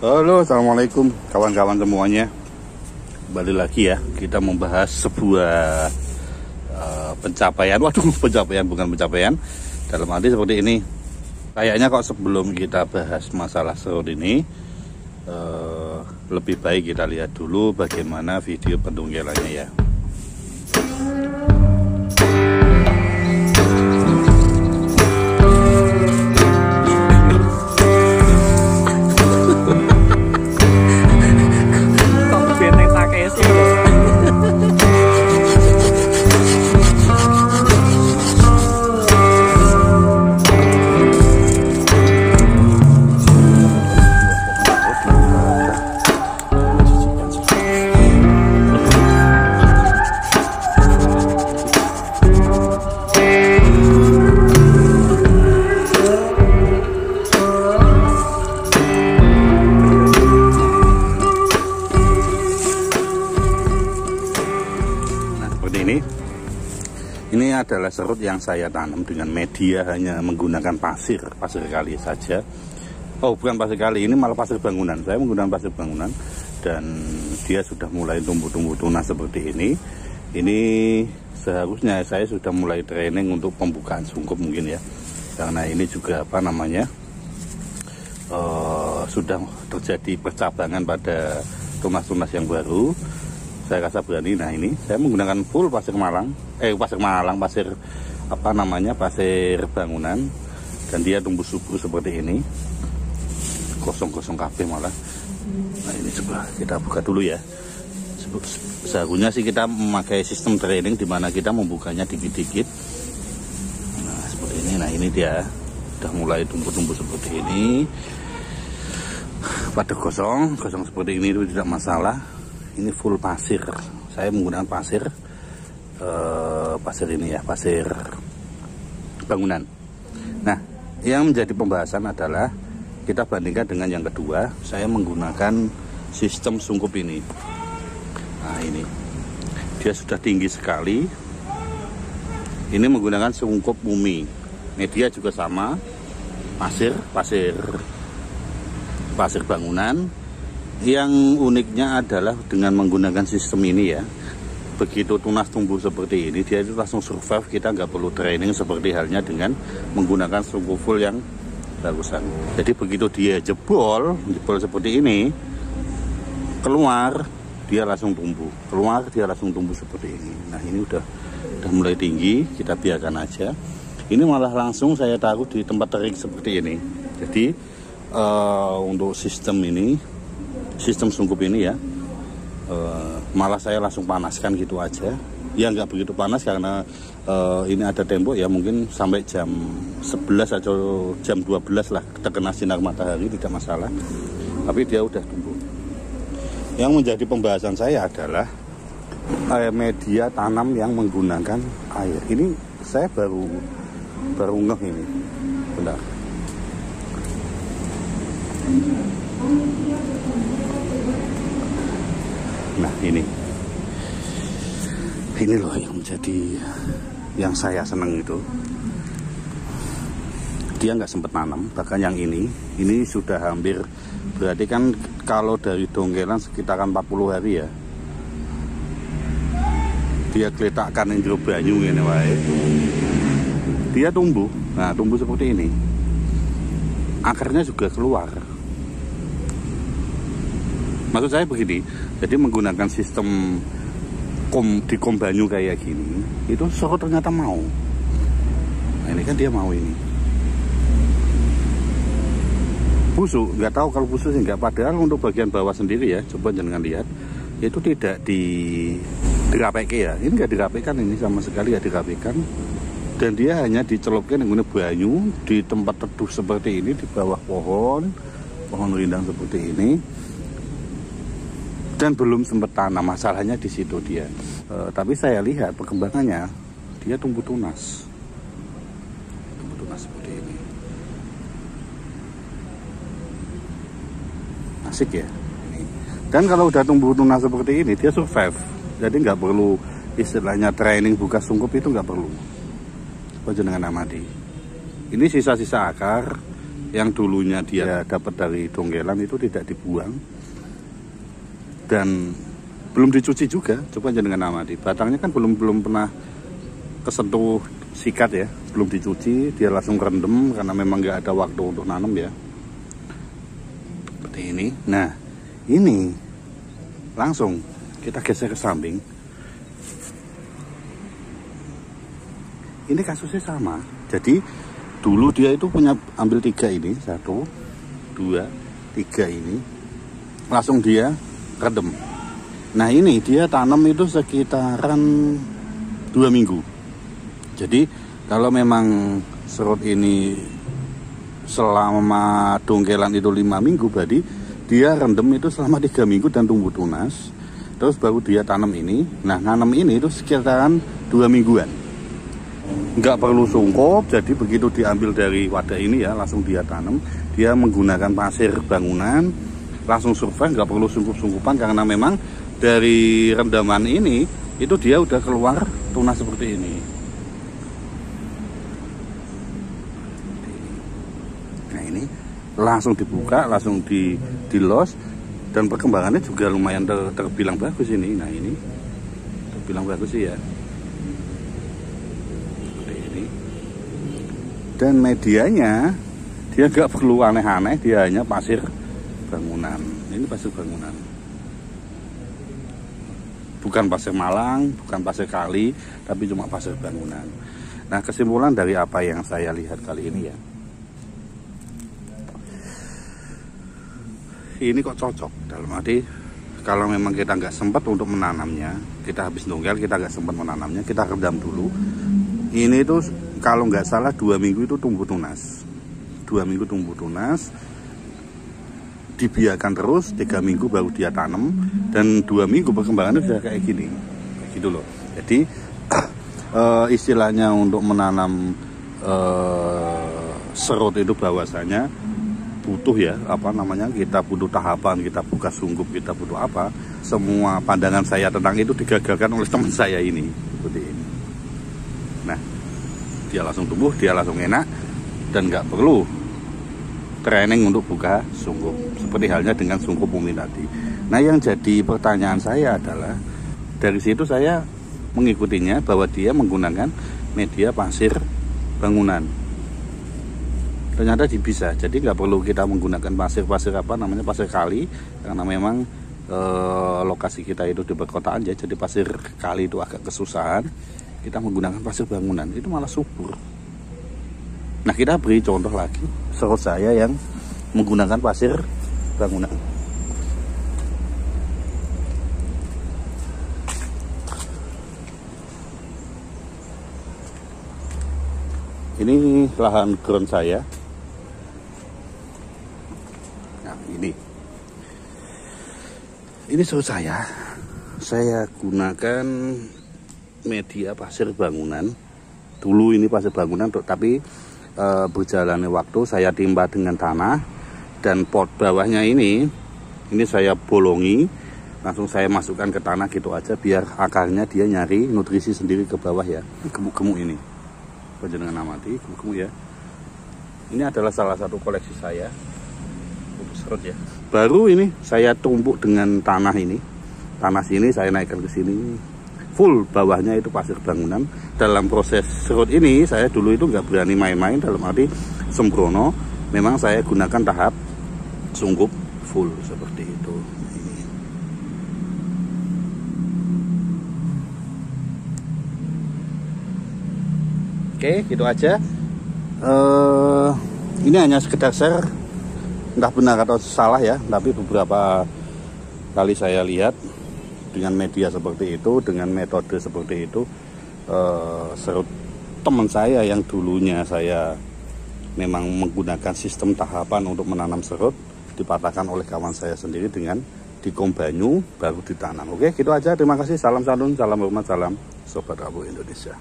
Halo, assalamualaikum kawan-kawan semuanya. Kembali lagi ya, kita membahas sebuah uh, pencapaian. Waduh, pencapaian bukan pencapaian. Dalam arti seperti ini. Kayaknya kok sebelum kita bahas masalah serut ini, uh, lebih baik kita lihat dulu bagaimana video pendunggelannya ya. Adalah serut yang saya tanam dengan media hanya menggunakan pasir, pasir kali saja. Oh, bukan pasir kali, ini malah pasir bangunan. Saya menggunakan pasir bangunan dan dia sudah mulai tumbuh-tumbuh tunas seperti ini. Ini seharusnya saya sudah mulai training untuk pembukaan sungkup mungkin ya. Karena ini juga apa namanya? Uh, sudah terjadi percabangan pada tunas-tunas yang baru saya rasa berani nah ini saya menggunakan full pasir malang. Eh pasir malang pasir apa namanya pasir bangunan. Dan dia tumbuh subur seperti ini. Kosong-kosong kafe malah. Nah ini coba kita buka dulu ya. Seharusnya sih kita memakai sistem training di mana kita membukanya dikit-dikit. Nah seperti ini. Nah ini dia. Udah mulai tumbuh-tumbuh seperti ini. Pada kosong kosong seperti ini itu tidak masalah ini full pasir. Saya menggunakan pasir uh, pasir ini ya pasir bangunan. Nah yang menjadi pembahasan adalah kita bandingkan dengan yang kedua. Saya menggunakan sistem sungkup ini. Nah ini. Dia sudah tinggi sekali. Ini menggunakan sungkup bumi media juga sama. Pasir pasir pasir bangunan yang uniknya adalah dengan menggunakan sistem ini ya begitu tunas tumbuh seperti ini dia itu langsung survive. Kita nggak perlu training seperti halnya dengan menggunakan sungguh full yang bagusan jadi begitu dia jebol jebol seperti ini keluar dia langsung tumbuh. Keluar dia langsung tumbuh seperti ini. Nah ini udah udah mulai tinggi kita biarkan aja. Ini malah langsung saya taruh di tempat terik seperti ini. Jadi uh, untuk sistem ini sistem sungkup ini ya. E, malah saya langsung panaskan gitu aja. Ya nggak begitu panas karena e, ini ada tembok ya mungkin sampai jam 11 atau jam 12 lah terkena sinar matahari tidak masalah. Tapi dia udah tumbuh. Yang menjadi pembahasan saya adalah air media tanam yang menggunakan air. Ini saya baru baru ngeh ini. Benar Nah ini. Ini loh yang menjadi Yang saya senang itu. Dia nggak sempat nanam Bahkan yang ini. Ini sudah hampir Berarti kan kalau dari dongkelan sekitaran 40 hari ya. Dia keletakkan yang jeruk banyu ini wae. Dia tumbuh. Nah tumbuh seperti ini. Akarnya juga keluar Maksud saya begini jadi menggunakan sistem kom di kombanyu kayak gini itu Soko ternyata mau. Nah ini kan dia mau ini. Busuk nggak tahu kalau busuk sih nggak. Padahal untuk bagian bawah sendiri ya coba jangan lihat itu tidak di dirapeke ya. Ini nggak dirapikan ini sama sekali ya dirapikan dan dia hanya dicelupkan dengan banyu di tempat teduh seperti ini di bawah pohon pohon rindang seperti ini dan belum sempat tanam masalahnya di situ dia. E, tapi saya lihat perkembangannya dia tumbuh tunas. Tumbuh tunas seperti ini. Asik ya dan kalau udah tumbuh tunas seperti ini dia survive. Jadi nggak perlu istilahnya training buka sungkup itu nggak perlu. Dengan amati? Ini sisa-sisa akar yang dulunya dia dapat dari dongkelan itu tidak dibuang dan belum dicuci juga coba aja dengan amati. Batangnya kan belum belum pernah kesentuh sikat ya belum dicuci dia langsung rendem karena memang nggak ada waktu untuk nanam ya. Seperti ini. Nah ini langsung kita geser ke samping. Ini kasusnya sama. Jadi dulu dia itu punya ambil tiga ini. Satu dua tiga ini. Langsung dia redem. Nah ini dia tanam itu sekitaran dua minggu. Jadi kalau memang serut ini selama dongkelan itu lima minggu berarti dia rendem itu selama tiga minggu dan tumbuh tunas. Terus baru dia tanam ini. Nah nanam ini itu sekitaran dua mingguan. Nggak perlu sungkup jadi begitu diambil dari wadah ini ya langsung dia tanam. Dia menggunakan pasir bangunan langsung survei nggak perlu sungkup-sungkupan karena memang dari rendaman ini itu dia udah keluar tunas seperti ini. Nah ini langsung dibuka langsung di di los dan perkembangannya juga lumayan ter, terbilang bagus ini. Nah ini terbilang bagus sih ya dan medianya dia nggak perlu aneh-aneh dia hanya pasir bangunan. Ini pasir bangunan. Bukan pasir malang bukan pasir kali tapi cuma pasir bangunan. Nah kesimpulan dari apa yang saya lihat kali ini ya. Ini kok cocok dalam arti kalau memang kita nggak sempat untuk menanamnya kita habis nunggal kita nggak sempat menanamnya kita redam dulu. Ini tuh kalau nggak salah dua minggu itu tumbuh tunas. Dua minggu tumbuh tunas dibiarkan terus tiga minggu baru dia tanam dan dua minggu perkembangannya sudah kayak gini. Gitu loh. Jadi uh, istilahnya untuk menanam uh, serut itu bahwasanya butuh ya apa namanya kita butuh tahapan kita buka sunggup kita butuh apa semua pandangan saya tentang itu digagalkan oleh teman saya ini seperti ini. Nah dia langsung tumbuh dia langsung enak dan nggak perlu training untuk buka sunggup seperti halnya dengan sunggup bumi tadi. Nah yang jadi pertanyaan saya adalah dari situ saya mengikutinya bahwa dia menggunakan media pasir bangunan. Ternyata bisa jadi nggak perlu kita menggunakan pasir-pasir apa namanya pasir kali karena memang e, lokasi kita itu di perkotaan ya jadi pasir kali itu agak kesusahan. Kita menggunakan pasir bangunan itu malah subur nah kita beri contoh lagi. Serut saya yang menggunakan pasir bangunan. Ini lahan ground saya. Nah ini. Ini serut saya. Saya gunakan media pasir bangunan. Dulu ini pasir bangunan tapi e, berjalannya waktu saya timba dengan tanah dan pot bawahnya ini ini saya bolongi langsung saya masukkan ke tanah gitu aja biar akarnya dia nyari nutrisi sendiri ke bawah ya gemuk-gemuk ini. Penjenengan amati gemuk-gemuk ya. Ini adalah salah satu koleksi saya. Serut ya. Baru ini saya tumpuk dengan tanah ini. Tanah sini saya naikkan ke sini full bawahnya itu pasir bangunan. Dalam proses serut ini saya dulu itu nggak berani main-main dalam arti sembrono. Memang saya gunakan tahap sunggup full seperti itu. Oke gitu aja. Uh, ini hanya sekedar share. Entah benar atau salah ya tapi beberapa kali saya lihat dengan media seperti itu dengan metode seperti itu uh, serut teman saya yang dulunya saya memang menggunakan sistem tahapan untuk menanam serut dipatahkan oleh kawan saya sendiri dengan dikombanyu baru ditanam. Oke gitu aja. Terima kasih. Salam salam salam hormat salam sobat rabu Indonesia